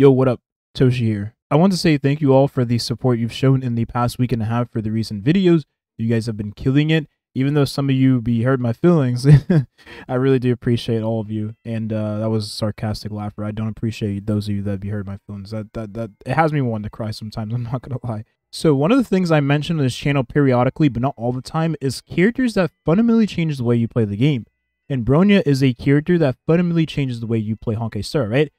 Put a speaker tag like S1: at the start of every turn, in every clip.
S1: Yo, what up? Toshi here. I want to say thank you all for the support you've shown in the past week and a half for the recent videos. You guys have been killing it. Even though some of you be hurt my feelings, I really do appreciate all of you. And uh, that was sarcastic laughter. I don't appreciate those of you that be hurt my feelings. That that that it has me wanting to cry sometimes. I'm not gonna lie. So one of the things I mention on this channel periodically, but not all the time, is characters that fundamentally change the way you play the game. And Bronya is a character that fundamentally changes the way you play Honkai Star, right?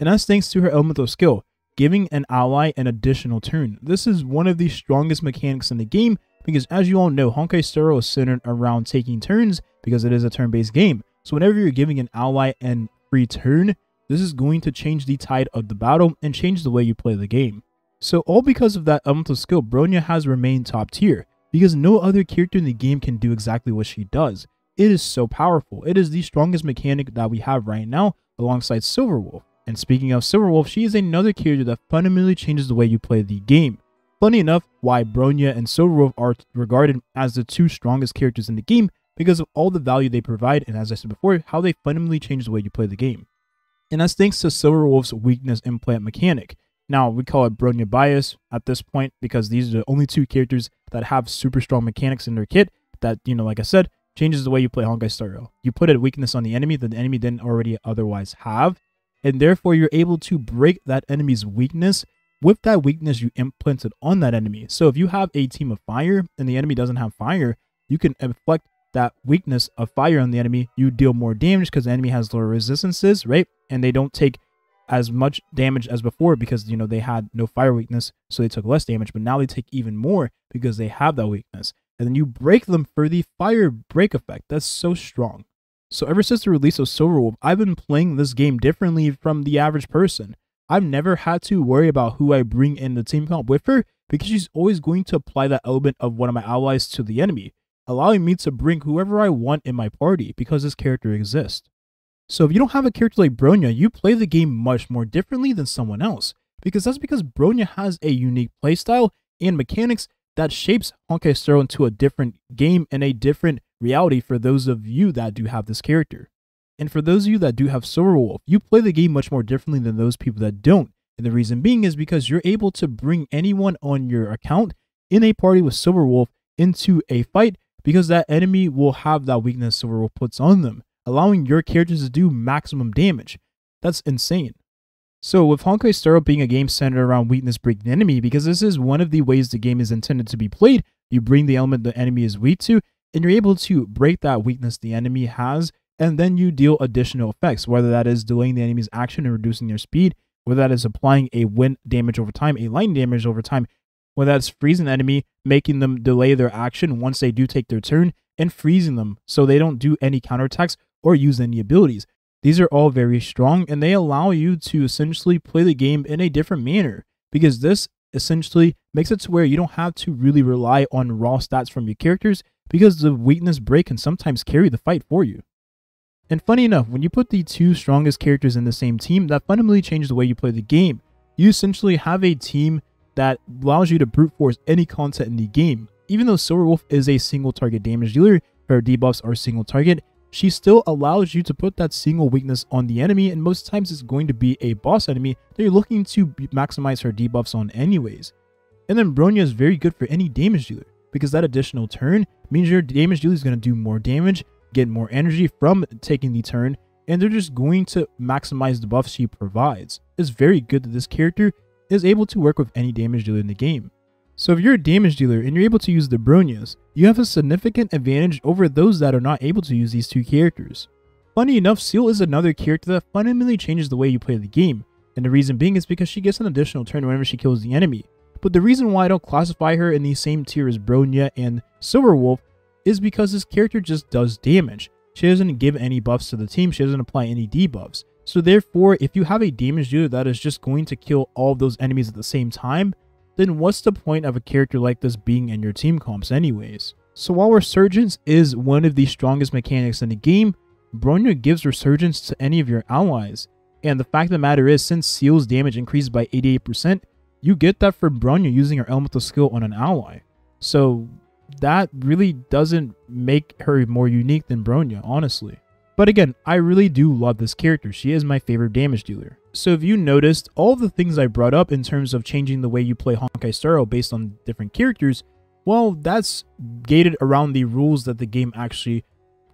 S1: And that's thanks to her elemental skill, giving an ally an additional turn. This is one of the strongest mechanics in the game because as you all know, Honkai Star is centered around taking turns because it is a turn-based game. So whenever you're giving an ally an free turn, this is going to change the tide of the battle and change the way you play the game. So all because of that elemental skill, Bronya has remained top tier because no other character in the game can do exactly what she does. It is so powerful. It is the strongest mechanic that we have right now alongside Silverwolf. And speaking of Silverwolf, she is another character that fundamentally changes the way you play the game. Funny enough, why Bronya and Silverwolf are regarded as the two strongest characters in the game because of all the value they provide and as I said before, how they fundamentally change the way you play the game. And that's thanks to Silverwolf's weakness implant mechanic. Now, we call it Bronya bias at this point because these are the only two characters that have super strong mechanics in their kit that, you know, like I said, changes the way you play Honkai Star Rail. You put a weakness on the enemy that the enemy didn't already otherwise have, and therefore you're able to break that enemy's weakness with that weakness you implanted on that enemy. So if you have a team of fire and the enemy doesn't have fire, you can inflict that weakness of fire on the enemy. You deal more damage because the enemy has lower resistances, right? And they don't take as much damage as before because you know they had no fire weakness, so they took less damage. But now they take even more because they have that weakness and then you break them for the fire break effect. That's so strong. So ever since the release of Silverwolf, I've been playing this game differently from the average person. I've never had to worry about who I bring in the team comp with her because she's always going to apply that element of one of my allies to the enemy, allowing me to bring whoever I want in my party because this character exists. So if you don't have a character like Bronya, you play the game much more differently than someone else because that's because Bronya has a unique playstyle and mechanics that shapes Honkai Star into a different game and a different reality for those of you that do have this character. And for those of you that do have Silverwolf, you play the game much more differently than those people that don't. And the reason being is because you're able to bring anyone on your account in a party with Silverwolf into a fight because that enemy will have that weakness Silverwolf puts on them, allowing your characters to do maximum damage. That's insane. So with Honkai Star Rail being a game centered around weakness breaking enemy, because this is one of the ways the game is intended to be played, you bring the element the enemy is weak to, and you're able to break that weakness the enemy has, and then you deal additional effects, whether that is delaying the enemy's action and reducing their speed, whether that is applying a wind damage over time, a line damage over time, whether that's freezing the enemy, making them delay their action once they do take their turn, and freezing them so they don't do any counterattacks or use any abilities. These are all very strong and they allow you to essentially play the game in a different manner because this essentially makes it to where you don't have to really rely on raw stats from your characters because the weakness break can sometimes carry the fight for you. And funny enough, when you put the two strongest characters in the same team, that fundamentally changes the way you play the game. You essentially have a team that allows you to brute force any content in the game. Even though Silverwolf is a single target damage dealer, her debuffs are single target, she still allows you to put that single weakness on the enemy, and most times it's going to be a boss enemy that you're looking to maximize her debuffs on anyways. And then Bronya is very good for any damage dealer, because that additional turn means your damage dealer is going to do more damage, get more energy from taking the turn, and they're just going to maximize the buffs she provides. It's very good that this character is able to work with any damage dealer in the game. So if you're a damage dealer and you're able to use the Bronyas, you have a significant advantage over those that are not able to use these two characters. Funny enough, Seal is another character that fundamentally changes the way you play the game, and the reason being is because she gets an additional turn whenever she kills the enemy. But the reason why I don't classify her in the same tier as Bronya and Silverwolf is because this character just does damage. She doesn't give any buffs to the team, she doesn't apply any debuffs. So therefore, if you have a damage dealer that is just going to kill all of those enemies at the same time, then what's the point of a character like this being in your team comps anyways? So while Resurgence is one of the strongest mechanics in the game, Bronya gives Resurgence to any of your allies. And the fact of the matter is, since Seal's damage increases by 88%, you get that for Bronya using her elemental skill on an ally. So that really doesn't make her more unique than Bronya, honestly. But again, I really do love this character. She is my favorite damage dealer. So if you noticed, all the things I brought up in terms of changing the way you play Honkai Star Rail based on different characters, well, that's gated around the rules that the game actually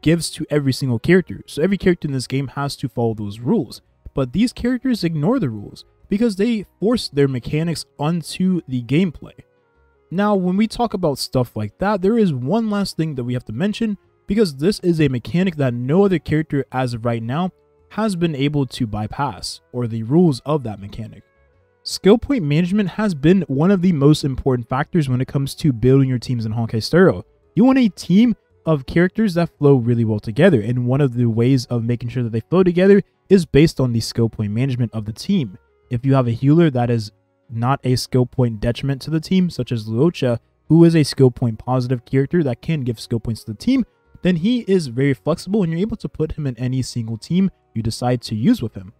S1: gives to every single character. So every character in this game has to follow those rules. But these characters ignore the rules because they force their mechanics onto the gameplay. Now, when we talk about stuff like that, there is one last thing that we have to mention because this is a mechanic that no other character as of right now has been able to bypass, or the rules of that mechanic. Skill point management has been one of the most important factors when it comes to building your teams in Honkai Star. You want a team of characters that flow really well together, and one of the ways of making sure that they flow together is based on the skill point management of the team. If you have a healer that is not a skill point detriment to the team, such as Luocha, who is a skill point positive character that can give skill points to the team, then he is very flexible and you're able to put him in any single team you decide to use with him.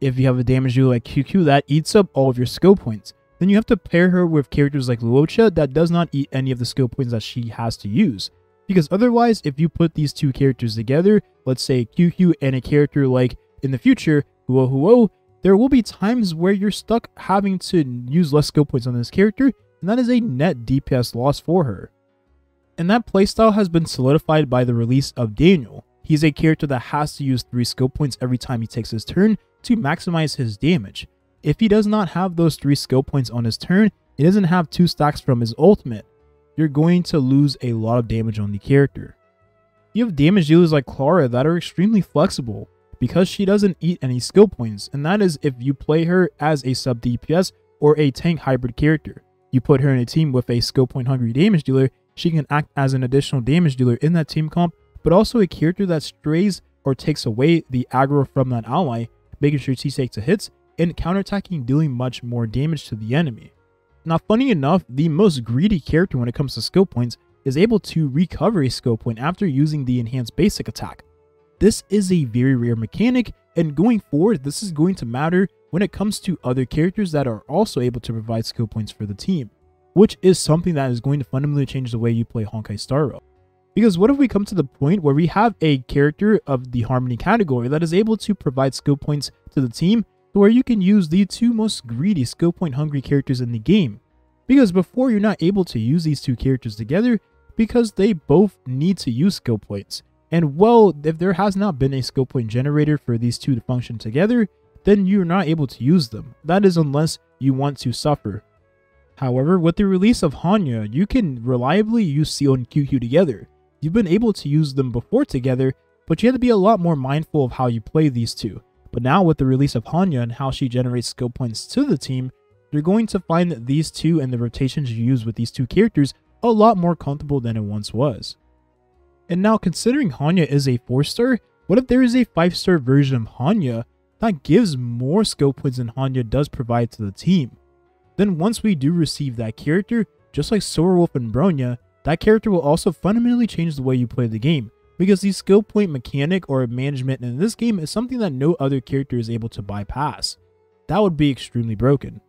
S1: If you have a damage dealer like QQ that eats up all of your skill points, then you have to pair her with characters like Luocha that does not eat any of the skill points that she has to use. Because otherwise, if you put these two characters together, let's say QQ and a character like in the future, Huo Huo, there will be times where you're stuck having to use less skill points on this character, and that is a net DPS loss for her. And that playstyle has been solidified by the release of Daniel. He's a character that has to use 3 skill points every time he takes his turn to maximize his damage. If he does not have those 3 skill points on his turn, he doesn't have 2 stacks from his ultimate, you're going to lose a lot of damage on the character. You have damage dealers like Clara that are extremely flexible because she doesn't eat any skill points, and that is if you play her as a sub DPS or a tank hybrid character. You put her in a team with a skill point hungry damage dealer, she can act as an additional damage dealer in that team comp, but also a character that strays or takes away the aggro from that ally, making sure she takes the hits, and counterattacking dealing much more damage to the enemy. Now, funny enough, the most greedy character when it comes to skill points is able to recover a skill point after using the enhanced basic attack. This is a very rare mechanic, and going forward, this is going to matter when it comes to other characters that are also able to provide skill points for the team, which is something that is going to fundamentally change the way you play Honkai Star Rail. Because what if we come to the point where we have a character of the Harmony category that is able to provide skill points to the team to where you can use the two most greedy skill point hungry characters in the game. Because before you're not able to use these two characters together because they both need to use skill points. And well, if there has not been a skill point generator for these two to function together, then you're not able to use them. That is unless you want to suffer. However, with the release of Hanya, you can reliably use Seal and QQ together. You've been able to use them before together, but you had to be a lot more mindful of how you play these two. But now with the release of Hanya and how she generates skill points to the team, you're going to find that these two and the rotations you use with these two characters a lot more comfortable than it once was. And now considering Hanya is a 4 star, what if there is a 5 star version of Hanya that gives more skill points than Hanya does provide to the team? Then once we do receive that character, just like Silverwolf and Bronya, that character will also fundamentally change the way you play the game, because the skill point mechanic or management in this game is something that no other character is able to bypass. That would be extremely broken.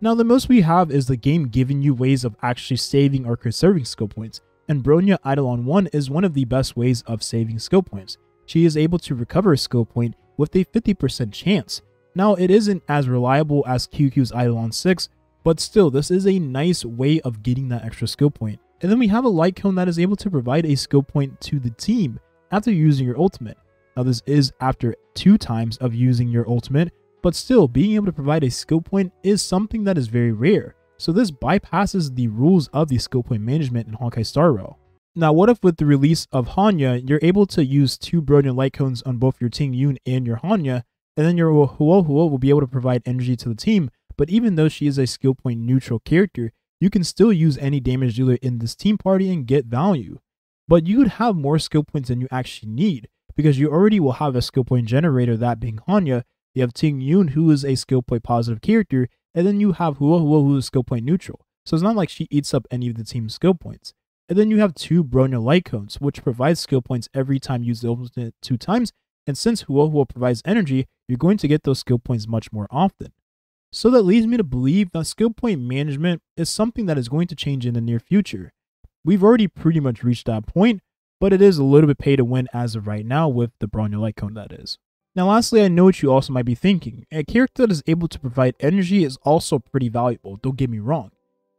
S1: Now the most we have is the game giving you ways of actually saving or conserving skill points, and Bronya Eidolon 1 is one of the best ways of saving skill points. She is able to recover a skill point with a 50% chance. Now, it isn't as reliable as QQ's Eidolon 6, but still, this is a nice way of getting that extra skill point. And then we have a light cone that is able to provide a skill point to the team after using your ultimate. Now, this is after two times of using your ultimate, but still, being able to provide a skill point is something that is very rare. So this bypasses the rules of the skill point management in Honkai Star Rail. Now, what if with the release of Hanya, you're able to use two Brilliant Light Cones on both your Ting Yun and your Hanya, and then your Huo Huo will be able to provide energy to the team, but even though she is a skill point neutral character, you can still use any damage dealer in this team party and get value. But you would have more skill points than you actually need, because you already will have a skill point generator, that being Hanya, you have Ting Yun, who is a skill point positive character, and then you have Huo Huo, who is skill point neutral. So it's not like she eats up any of the team's skill points. And then you have two Bronya light cones, which provides skill points every time you use the ultimate two times. And since Huo Huo provides energy, you're going to get those skill points much more often. So that leads me to believe that skill point management is something that is going to change in the near future. We've already pretty much reached that point, but it is a little bit pay to win as of right now with the Bronya Light Cone, that is. Now, lastly, I know what you also might be thinking. A character that is able to provide energy is also pretty valuable, don't get me wrong.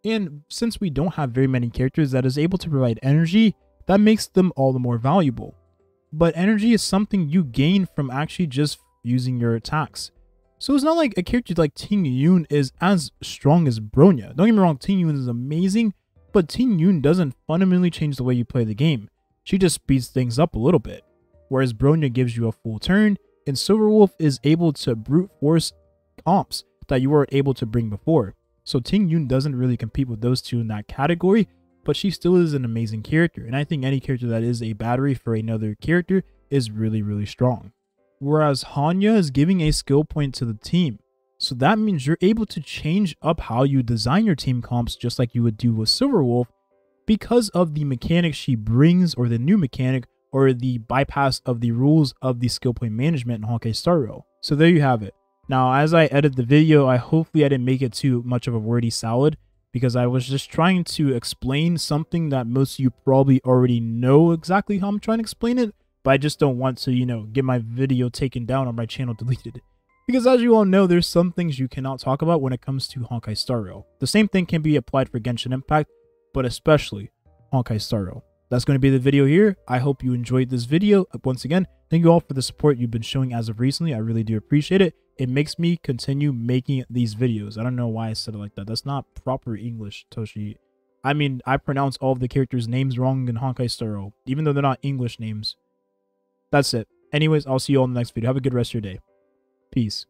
S1: And since we don't have very many characters that is able to provide energy, that makes them all the more valuable. But energy is something you gain from actually just using your attacks. So it's not like a character like Ting Yun is as strong as Bronya. Don't get me wrong, Ting Yun is amazing, but Ting Yun doesn't fundamentally change the way you play the game. She just speeds things up a little bit. Whereas Bronya gives you a full turn, and Silverwolf is able to brute force comps that you weren't able to bring before. So Ting Yun doesn't really compete with those two in that category, but she still is an amazing character. And I think any character that is a battery for another character is really, really strong. Whereas Hanya is giving a skill point to the team. So that means you're able to change up how you design your team comps just like you would do with Silverwolf because of the mechanic she brings or the new mechanic or the bypass of the rules of the skill point management in Honkai Star Rail. So there you have it. Now, as I edit the video, I hopefully I didn't make it too much of a wordy salad because I was just trying to explain something that most of you probably already know exactly how I'm trying to explain it, but I just don't want to, you know, get my video taken down or my channel deleted. Because as you all know, there's some things you cannot talk about when it comes to Honkai Star Rail. The same thing can be applied for Genshin Impact, but especially Honkai Star Rail that's going to be the video here. I hope you enjoyed this video. Uh, once again, thank you all for the support you've been showing as of recently. I really do appreciate it. It makes me continue making these videos. I don't know why I said it like that. That's not proper English, Toshi. I mean, I pronounce all of the characters' names wrong in Honkai Star Rail, even though they're not English names. That's it. Anyways, I'll see you all in the next video. Have a good rest of your day. Peace.